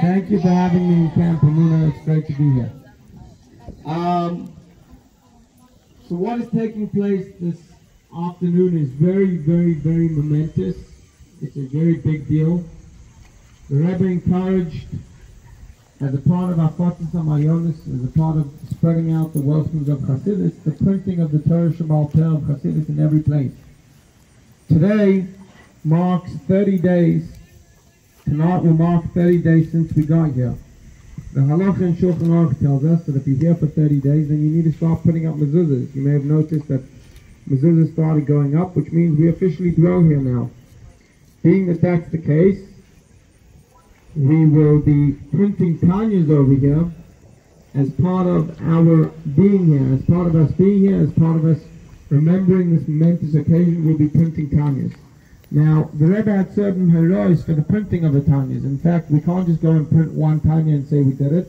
Thank you for having me in Camp Emunah. It's great to be here. Um, so what is taking place this afternoon is very, very, very momentous. It's a very big deal. The Rebbe encouraged, as a part of our Hafatzas Hamaayanos, as a part of spreading out the welcomes of Hasidus, the printing of the Torah Shemal of Hasidus in every place. Today marks 30 days Tonight will mark 30 days since we got here. The Halacha in Shulchan Aruch tells us that if you're here for 30 days, then you need to start putting up mezuzahs. You may have noticed that mezuzahs started going up, which means we officially dwell here now. Being that that's the case, we will be printing Tanyas over here as part of our being here, as part of us being here, as part of us remembering this momentous occasion, we'll be printing Tanyas. Now, the Rebbe had certain horaos for the printing of the Tanyas. In fact, we can't just go and print one Tanya and say we did it.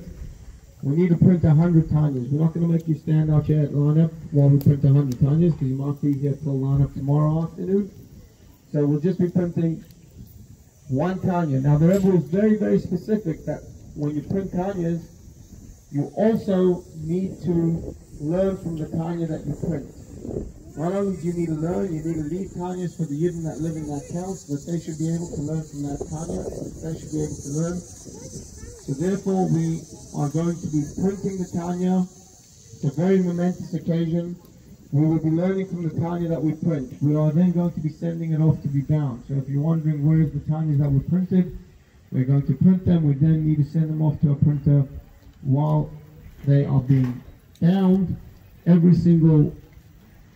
We need to print a hundred Tanyas. We're not going to make you stand out here at lineup while we print a hundred Tanyas because you might be here till lineup tomorrow afternoon. So we'll just be printing one Tanya. Now, the Rebbe was very, very specific that when you print Tanyas, you also need to learn from the Tanya that you print. Not only do you need to learn, you need to leave Tanyas for the Yidden that live in that so that they should be able to learn from that Tanya, that they should be able to learn. So therefore we are going to be printing the Tanya. It's a very momentous occasion. We will be learning from the Tanya that we print. We are then going to be sending it off to be bound. So if you're wondering where is the Tanyas that were printed, we're going to print them. We then need to send them off to a printer while they are being bound. Every single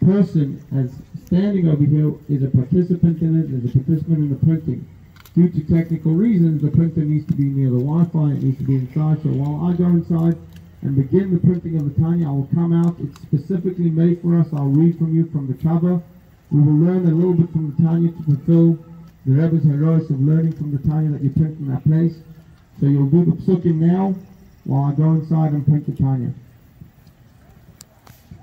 person as standing over here is a participant in it, is a participant in the printing. Due to technical reasons, the printer needs to be near the Wi-Fi, it needs to be inside, so while I go inside and begin the printing of the Tanya, I will come out, it's specifically made for us, I'll read from you from the cover. We will learn a little bit from the Tanya to fulfill the Rebbe's heroics of learning from the Tanya that you print in that place. So you'll do the psukim now, while I go inside and print the Tanya.